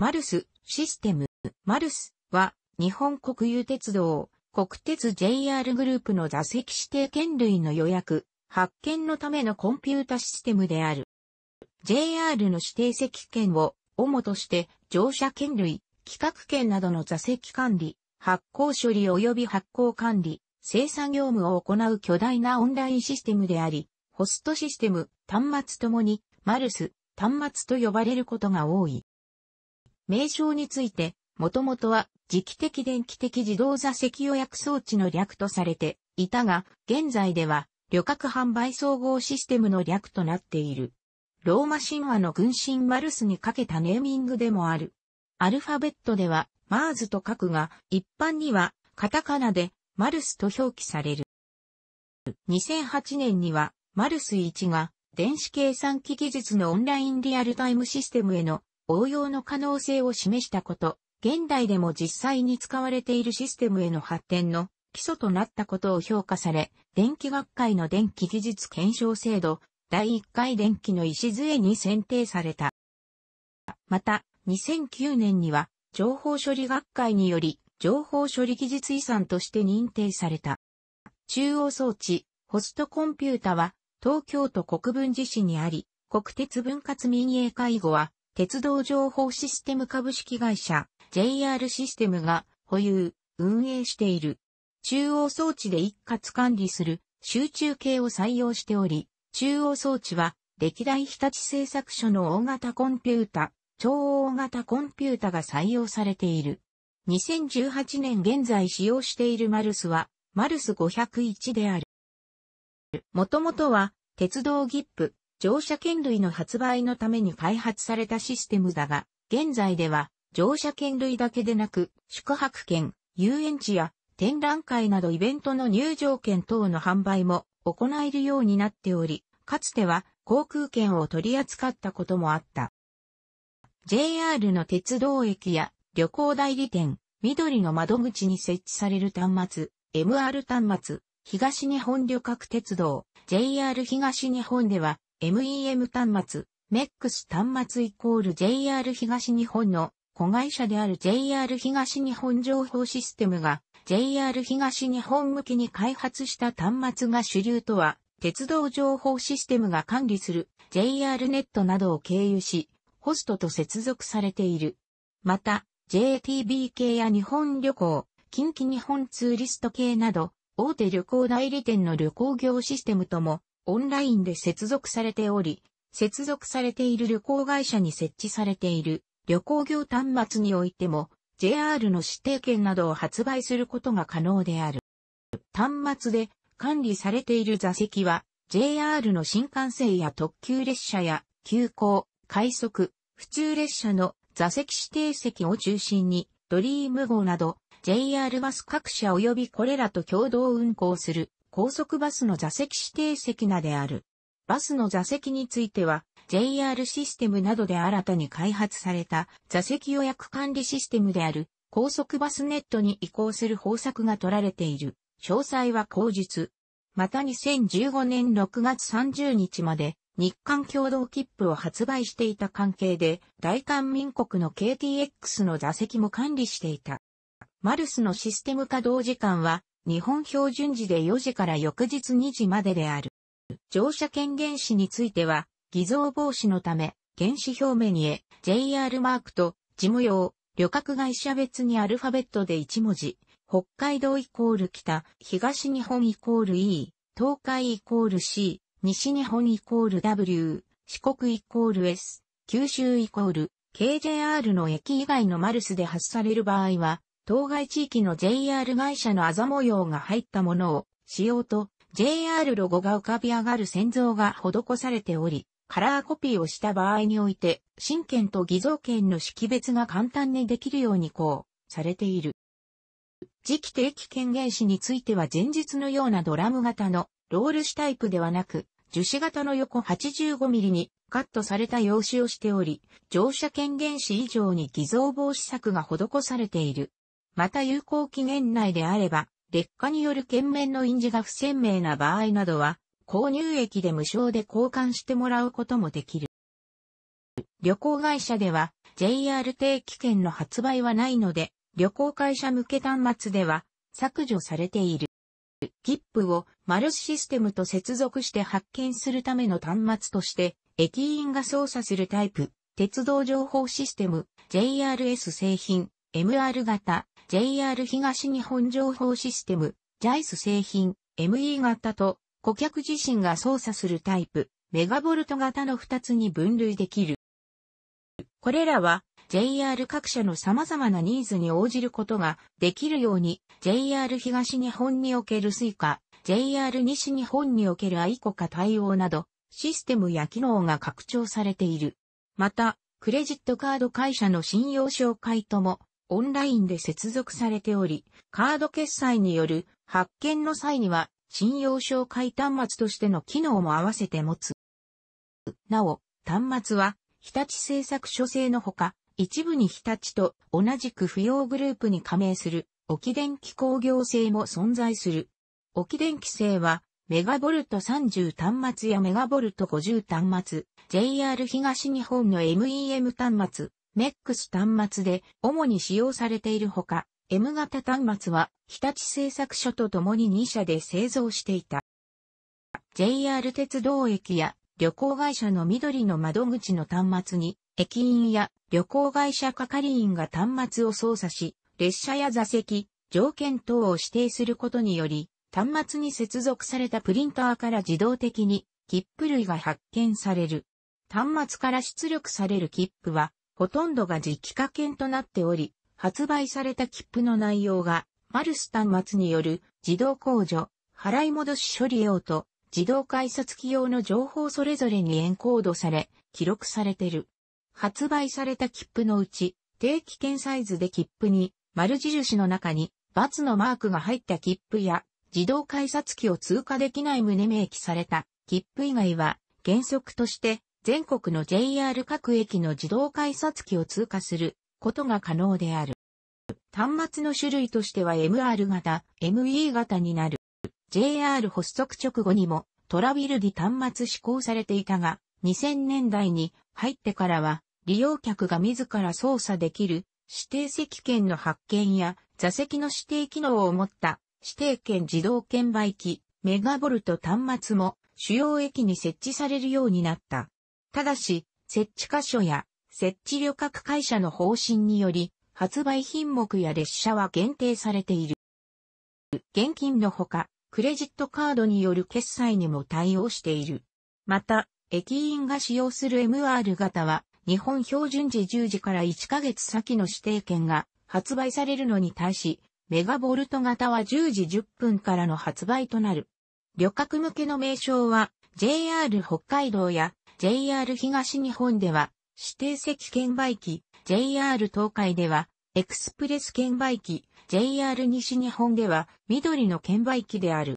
マルスシステム。マルスは日本国有鉄道、国鉄 JR グループの座席指定券類の予約、発見のためのコンピュータシステムである。JR の指定席券を主として乗車券類、企画券などの座席管理、発行処理及び発行管理、生産業務を行う巨大なオンラインシステムであり、ホストシステム、端末ともに、マルス、端末と呼ばれることが多い。名称について、もともとは、磁気的電気的自動座席予約装置の略とされていたが、現在では、旅客販売総合システムの略となっている。ローマ神話の軍神マルスにかけたネーミングでもある。アルファベットでは、マーズと書くが、一般には、カタカナで、マルスと表記される。2008年には、マルス1が、電子計算機技術のオンラインリアルタイムシステムへの応用の可能性を示したこと、現代でも実際に使われているシステムへの発展の基礎となったことを評価され、電気学会の電気技術検証制度第1回電気の礎に選定された。また、2009年には情報処理学会により情報処理技術遺産として認定された。中央装置、ホストコンピュータは東京都国分寺市にあり、国鉄分割民営介護は鉄道情報システム株式会社 JR システムが保有、運営している。中央装置で一括管理する集中系を採用しており、中央装置は歴代日立製作所の大型コンピュータ、超大型コンピュータが採用されている。2018年現在使用しているマルスは、マルス501である。もともとは、鉄道ギップ、乗車券類の発売のために開発されたシステムだが、現在では、乗車券類だけでなく、宿泊券、遊園地や展覧会などイベントの入場券等の販売も行えるようになっており、かつては航空券を取り扱ったこともあった。JR の鉄道駅や旅行代理店、緑の窓口に設置される端末、MR 端末、東日本旅客鉄道、JR 東日本では MEM 端末、MEX 端末イコール JR 東日本の子会社である JR 東日本情報システムが JR 東日本向けに開発した端末が主流とは、鉄道情報システムが管理する JR ネットなどを経由し、ホストと接続されている。また、JTB 系や日本旅行、近畿日本ツーリスト系など、大手旅行代理店の旅行業システムともオンラインで接続されており、接続されている旅行会社に設置されている旅行業端末においても JR の指定券などを発売することが可能である。端末で管理されている座席は JR の新幹線や特急列車や急行、快速、普通列車の座席指定席を中心にドリーム号など JR バス各社及びこれらと共同運行する高速バスの座席指定席なである。バスの座席については、JR システムなどで新たに開発された座席予約管理システムである高速バスネットに移行する方策が取られている。詳細は口述。また2015年6月30日まで日韓共同切符を発売していた関係で大韓民国の KTX の座席も管理していた。マルスのシステム稼働時間は日本標準時で4時から翌日2時までである。乗車権原子については、偽造防止のため、原子表面にへ JR マークと事務用、旅客会社別にアルファベットで1文字、北海道イコール北、東日本イコール E、東海イコール C、西日本イコール W、四国イコール S、九州イコール KJR の駅以外のマルスで発される場合は、当該地域の JR 会社のあざ模様が入ったものを使用と JR ロゴが浮かび上がる線像が施されており、カラーコピーをした場合において、新券と偽造券の識別が簡単にできるようにこう、されている。磁気定期権限紙については前日のようなドラム型のロール紙タイプではなく、樹脂型の横 85mm にカットされた用紙をしており、乗車権限紙以上に偽造防止策が施されている。また有効期限内であれば、劣化による券面の印字が不鮮明な場合などは、購入駅で無償で交換してもらうこともできる。旅行会社では、JR 定期券の発売はないので、旅行会社向け端末では削除されている。切符をマルシステムと接続して発見するための端末として、駅員が操作するタイプ、鉄道情報システム、JRS 製品、MR 型、JR 東日本情報システム、JICE 製品、ME 型と、顧客自身が操作するタイプ、メガボルト型の2つに分類できる。これらは JR 各社の様々なニーズに応じることができるように JR 東日本における Suica、JR 西日本におけるアイコカ対応などシステムや機能が拡張されている。また、クレジットカード会社の信用紹介ともオンラインで接続されており、カード決済による発見の際には信用紹介端末としての機能も合わせて持つ。なお、端末は日立製作所製のほか、一部に日立と同じく不要グループに加盟する、沖電機工業製も存在する。沖電機製は、メガボルト30端末やメガボルト50端末、JR 東日本の MEM 端末、MEX 端末で主に使用されているほか、M 型端末は日立製作所と共に2社で製造していた。JR 鉄道駅や旅行会社の緑の窓口の端末に、駅員や旅行会社係員が端末を操作し、列車や座席、条件等を指定することにより、端末に接続されたプリンターから自動的に切符類が発見される。端末から出力される切符は、ほとんどが自機化券となっており、発売された切符の内容が、マルス端末による自動控除、払い戻し処理用と自動改札機用の情報それぞれにエンコードされ、記録されてる。発売された切符のうち、定期券サイズで切符に、丸印の中に、×のマークが入った切符や、自動改札機を通過できない旨明記された切符以外は、原則として、全国の JR 各駅の自動改札機を通過することが可能である。端末の種類としては MR 型、ME 型になる。JR 発足直後にもトラビルディ端末施行されていたが、2000年代に入ってからは利用客が自ら操作できる指定席券の発見や座席の指定機能を持った指定券自動券売機メガボルト端末も主要駅に設置されるようになった。ただし、設置箇所や設置旅客会社の方針により発売品目や列車は限定されている。現金のほか、クレジットカードによる決済にも対応している。また、駅員が使用する MR 型は、日本標準時10時から1ヶ月先の指定券が発売されるのに対し、メガボルト型は10時10分からの発売となる。旅客向けの名称は、JR 北海道や JR 東日本では、指定席券売機、JR 東海では、エクスプレス券売機、JR 西日本では緑の券売機である。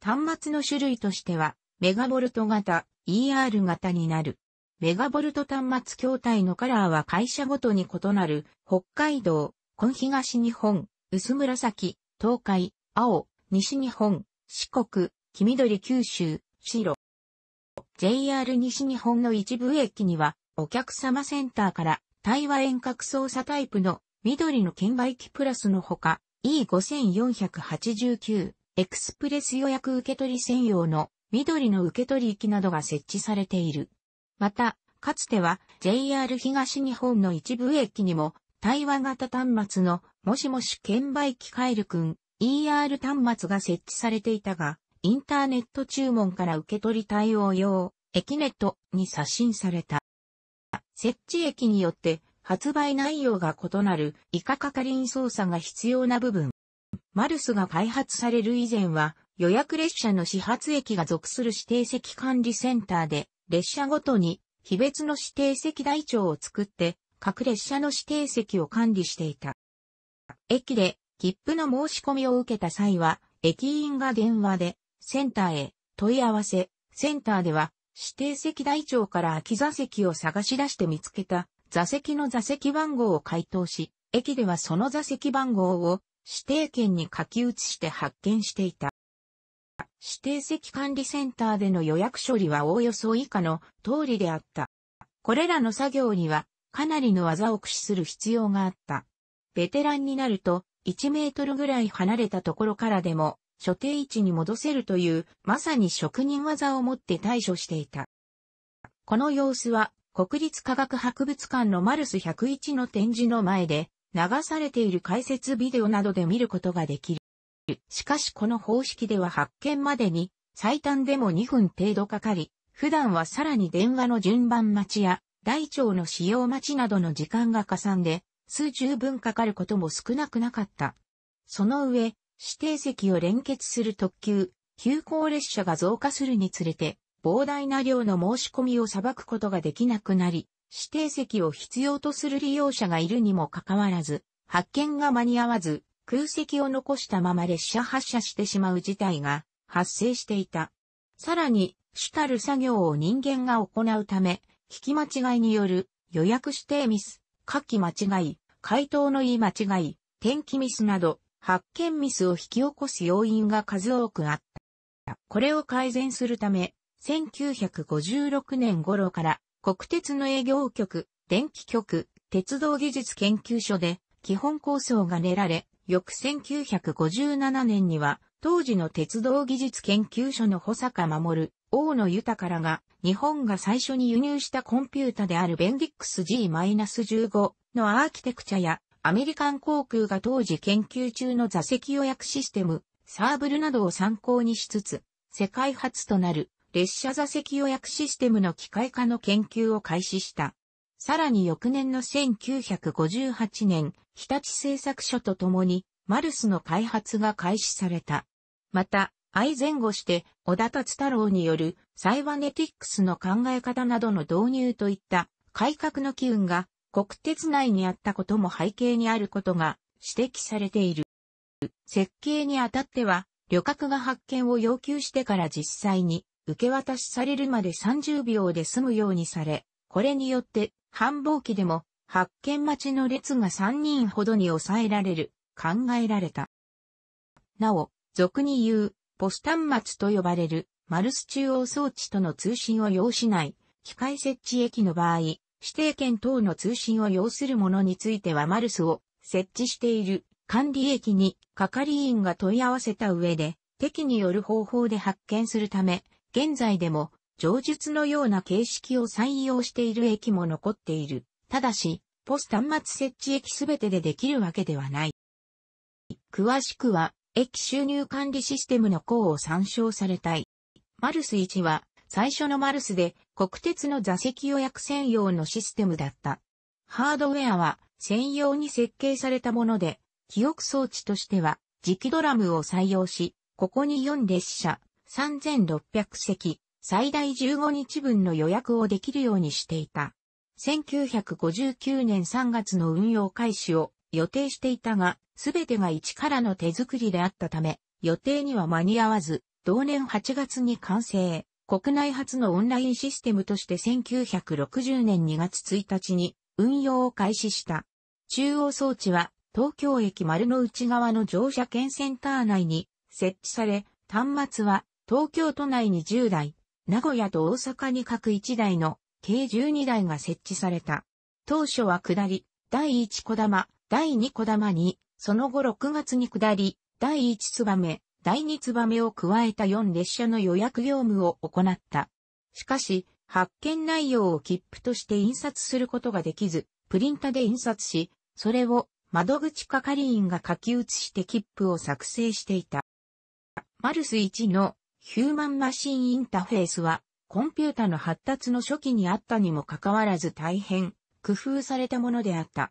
端末の種類としては、メガボルト型、ER 型になる。メガボルト端末筐体のカラーは会社ごとに異なる、北海道、今東日本、薄紫、東海、青、西日本、四国、黄緑九州、白。JR 西日本の一部駅には、お客様センターから対話遠隔操作タイプの緑の券売機プラスのほか、E5489 エクスプレス予約受取専用の緑の受取機などが設置されている。また、かつては JR 東日本の一部駅にも対話型端末のもしもし券売機カエル君 ER 端末が設置されていたが、インターネット注文から受け取り対応用、エキネットに刷新された。設置駅によって発売内容が異なるイカ係員操作が必要な部分。マルスが開発される以前は予約列車の始発駅が属する指定席管理センターで列車ごとに非別の指定席台帳を作って各列車の指定席を管理していた。駅で切符の申し込みを受けた際は駅員が電話でセンターへ問い合わせ、センターでは指定席台帳から空き座席を探し出して見つけた座席の座席番号を回答し、駅ではその座席番号を指定券に書き写して発見していた。指定席管理センターでの予約処理はおおよそ以下の通りであった。これらの作業にはかなりの技を駆使する必要があった。ベテランになると、1メートルぐらい離れたところからでも、所定位置に戻せるという、まさに職人技をもって対処していた。この様子は、国立科学博物館のマルス101の展示の前で、流されている解説ビデオなどで見ることができる。しかしこの方式では発見までに最短でも2分程度かかり、普段はさらに電話の順番待ちや大腸の使用待ちなどの時間がかさんで、数十分かかることも少なくなかった。その上、指定席を連結する特急、急行列車が増加するにつれて、膨大な量の申し込みを裁くことができなくなり、指定席を必要とする利用者がいるにもかかわらず、発見が間に合わず、空席を残したまま列車発車してしまう事態が発生していた。さらに、主たる作業を人間が行うため、聞き間違いによる予約指定ミス、書き間違い、回答の言い間違い、天気ミスなど、発見ミスを引き起こす要因が数多くあった。これを改善するため、1956年頃から国鉄の営業局、電気局、鉄道技術研究所で基本構想が練られ、翌1957年には当時の鉄道技術研究所の保坂守、大野豊からが日本が最初に輸入したコンピュータであるベンディックス G-15 のアーキテクチャやアメリカン航空が当時研究中の座席予約システム、サーブルなどを参考にしつつ、世界初となる列車座席予約システムの機械化の研究を開始した。さらに翌年の1958年、日立製作所と共に、マルスの開発が開始された。また、愛前後して、小田達太郎によるサイバネティックスの考え方などの導入といった改革の機運が国鉄内にあったことも背景にあることが指摘されている。設計にあたっては、旅客が発見を要求してから実際に受け渡しされるまで30秒で済むようにされ、これによって繁忙期でも発見待ちの列が3人ほどに抑えられる、考えられた。なお、俗に言う、ポス端末と呼ばれる、マルス中央装置との通信を要しない、機械設置駅の場合、指定券等の通信を要するものについてはマルスを設置している管理駅に係員が問い合わせた上で、敵による方法で発見するため、現在でも、上述のような形式を採用している駅も残っている。ただし、ポス端末設置駅すべてでできるわけではない。詳しくは、駅収入管理システムの項を参照されたい。マルス1は、最初のマルスで国鉄の座席予約専用のシステムだった。ハードウェアは専用に設計されたもので、記憶装置としては、磁気ドラムを採用し、ここに4列車、3600席、最大15日分の予約をできるようにしていた。1959年3月の運用開始を予定していたが、すべてが一からの手作りであったため、予定には間に合わず、同年8月に完成、国内初のオンラインシステムとして1960年2月1日に運用を開始した。中央装置は東京駅丸の内側の乗車券センター内に設置され、端末は東京都内に10台、名古屋と大阪に各1台の計12台が設置された。当初は下り、第1小玉、第2小玉に、その後6月に下り、第1ツバメ、第2ツバメを加えた4列車の予約業務を行った。しかし、発見内容を切符として印刷することができず、プリンタで印刷し、それを窓口係員が書き写して切符を作成していた。マルス1のヒューマンマシンインターフェースは、コンピュータの発達の初期にあったにもかかわらず大変工夫されたものであった。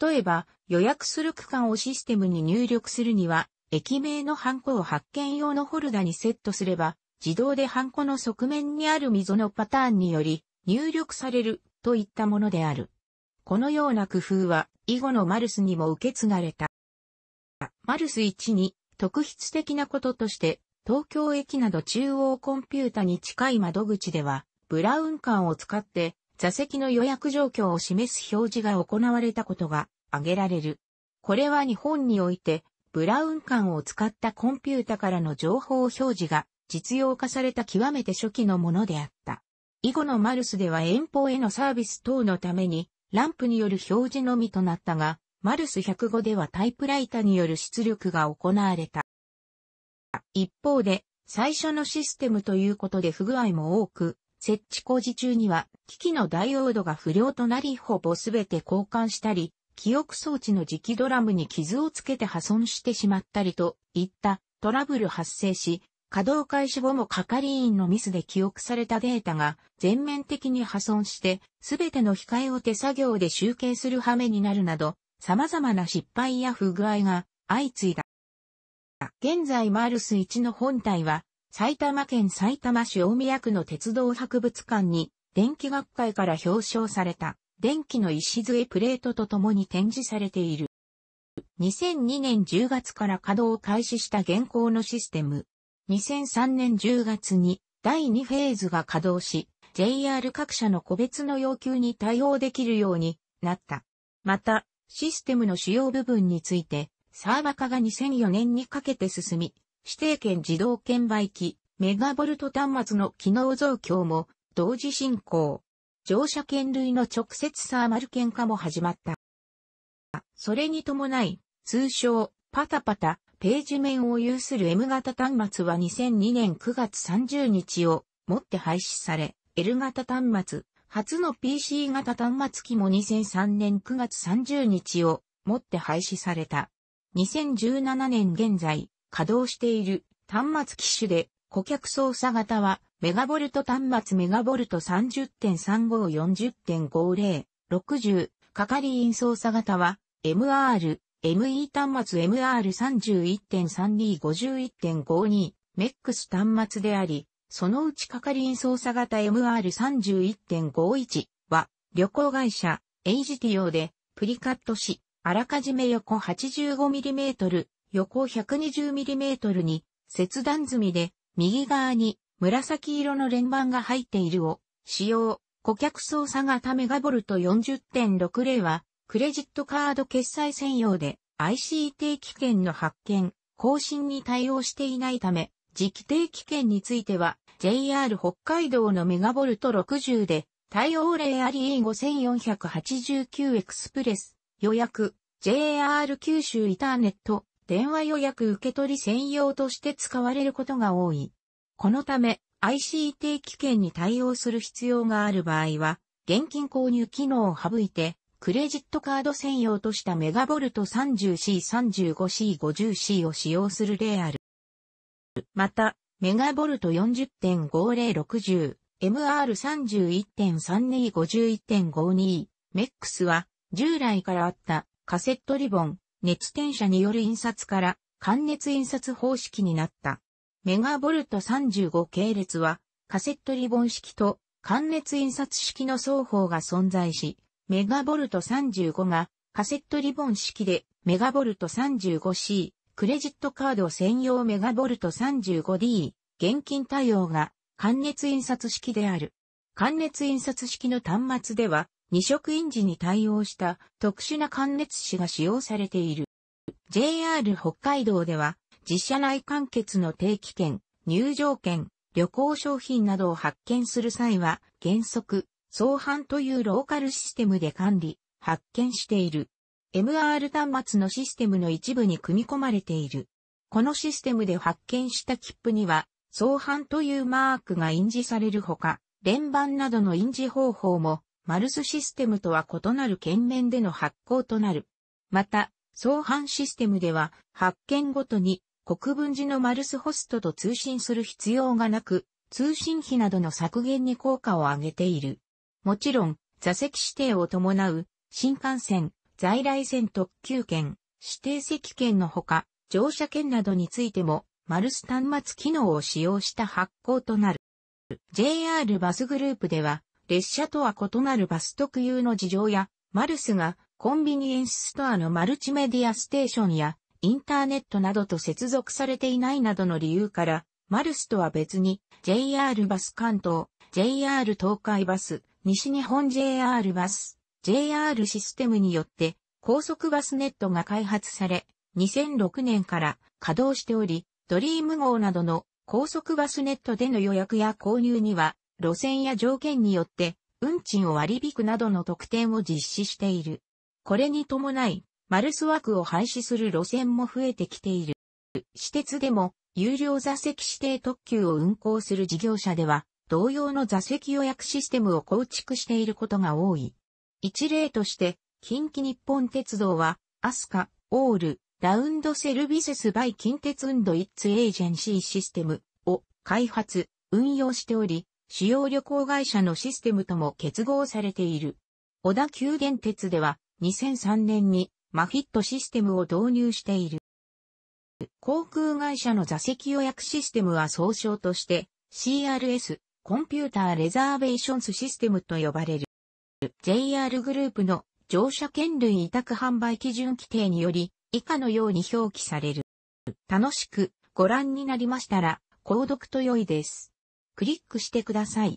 例えば、予約する区間をシステムに入力するには、駅名のハンコを発見用のホルダにセットすれば、自動でハンコの側面にある溝のパターンにより入力されるといったものである。このような工夫は、以後のマルスにも受け継がれた。マルス1に特筆的なこととして、東京駅など中央コンピュータに近い窓口では、ブラウン管を使って座席の予約状況を示す表示が行われたことが挙げられる。これは日本において、ブラウン管を使ったコンピュータからの情報表示が実用化された極めて初期のものであった。以後のマルスでは遠方へのサービス等のために、ランプによる表示のみとなったが、マルス105ではタイプライタによる出力が行われた。一方で、最初のシステムということで不具合も多く、設置工事中には機器のダイオードが不良となりほぼすべて交換したり、記憶装置の磁気ドラムに傷をつけて破損してしまったりといったトラブル発生し、稼働開始後も係員のミスで記憶されたデータが全面的に破損して、すべての控えを手作業で集計する羽目になるなど、様々な失敗や不具合が相次いだ。現在マルス1の本体は、埼玉県埼玉市大宮区の鉄道博物館に、電気学会から表彰された、電気の礎プレートと共に展示されている。2002年10月から稼働を開始した現行のシステム。2003年10月に第2フェーズが稼働し、JR 各社の個別の要求に対応できるようになった。また、システムの主要部分について、サーバ化が2004年にかけて進み、指定券自動券売機、メガボルト端末の機能増強も同時進行。乗車券類の直接サーマル券化も始まった。それに伴い、通称、パタパタ、ページ面を有する M 型端末は2002年9月30日をもって廃止され、L 型端末、初の PC 型端末機も2003年9月30日をもって廃止された。2017年現在、稼働している端末機種で顧客操作型はメガボルト端末メガボルト30.3540.50、60、係員操作型は MR、ME 端末 MR31.3251.52、MEX 端末であり、そのうち係員操作型 MR31.51 は旅行会社 AGT 用でプリカットし、あらかじめ横 85mm、横 120mm に切断済みで右側に紫色の連番が入っているを使用。顧客操作型メガボルト40.60は、クレジットカード決済専用で IC 定期券の発見、更新に対応していないため、時期定期券については JR 北海道のメガボルト60で対応例あり E5489 エクスプレス予約 JR 九州インターネット電話予約受取専用として使われることが多い。このため、IC 定期券に対応する必要がある場合は、現金購入機能を省いて、クレジットカード専用としたメガボルト 30C、35C、50C を使用する例ある。また、メガボルト40.5060、MR31.3251.52、MEX は、従来からあったカセットリボン、熱転写による印刷から関熱印刷方式になった。メガボルト35系列はカセットリボン式と関熱印刷式の双方が存在し、メガボルト35がカセットリボン式でメガボルト 35C、クレジットカード専用メガボルト 35D、現金対応が関熱印刷式である。関熱印刷式の端末では二色印字に対応した特殊な関熱紙が使用されている。JR 北海道では自社内完結の定期券、入場券、旅行商品などを発見する際は、原則、相販というローカルシステムで管理、発見している。MR 端末のシステムの一部に組み込まれている。このシステムで発見した切符には、相販というマークが印字されるほか、連番などの印字方法も、マルスシステムとは異なる券面での発行となる。また、相販システムでは、発見ごとに国分寺のマルスホストと通信する必要がなく、通信費などの削減に効果を上げている。もちろん、座席指定を伴う新幹線、在来線特急券、指定席券のほか、乗車券などについても、マルス端末機能を使用した発行となる。JR バスグループでは、列車とは異なるバス特有の事情や、マルスがコンビニエンスストアのマルチメディアステーションやインターネットなどと接続されていないなどの理由から、マルスとは別に JR バス関東、JR 東海バス、西日本 JR バス、JR システムによって高速バスネットが開発され、2006年から稼働しており、ドリーム号などの高速バスネットでの予約や購入には、路線や条件によって運賃を割り引くなどの特典を実施している。これに伴い、マルス枠を廃止する路線も増えてきている。私鉄でも、有料座席指定特急を運行する事業者では、同様の座席予約システムを構築していることが多い。一例として、近畿日本鉄道は、アスカ、オール、ラウンドセルビセスバイ近鉄運動イッツエージェンシーシステムを開発、運用しており、主要旅行会社のシステムとも結合されている。小田急電鉄では2003年にマフィットシステムを導入している。航空会社の座席予約システムは総称として CRS コンピューターレザーベーションスシステムと呼ばれる。JR グループの乗車券類委託販売基準規定により以下のように表記される。楽しくご覧になりましたら購読と良いです。クリックしてください。